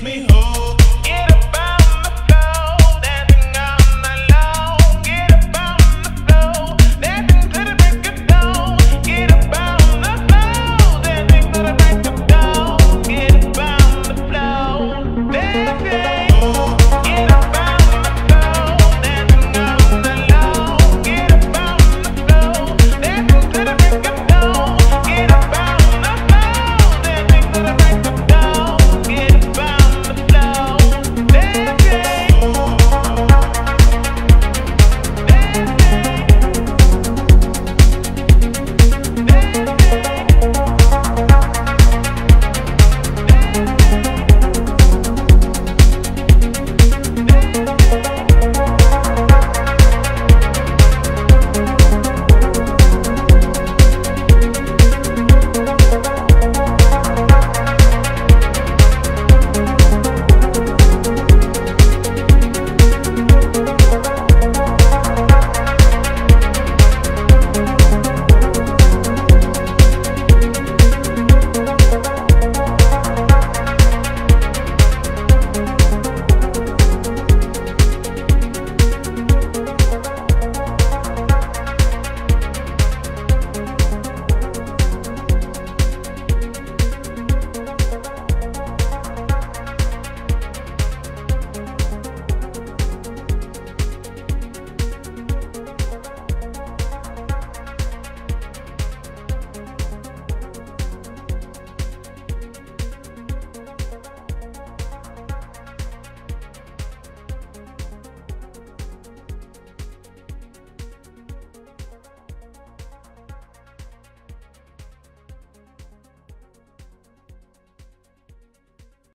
makes me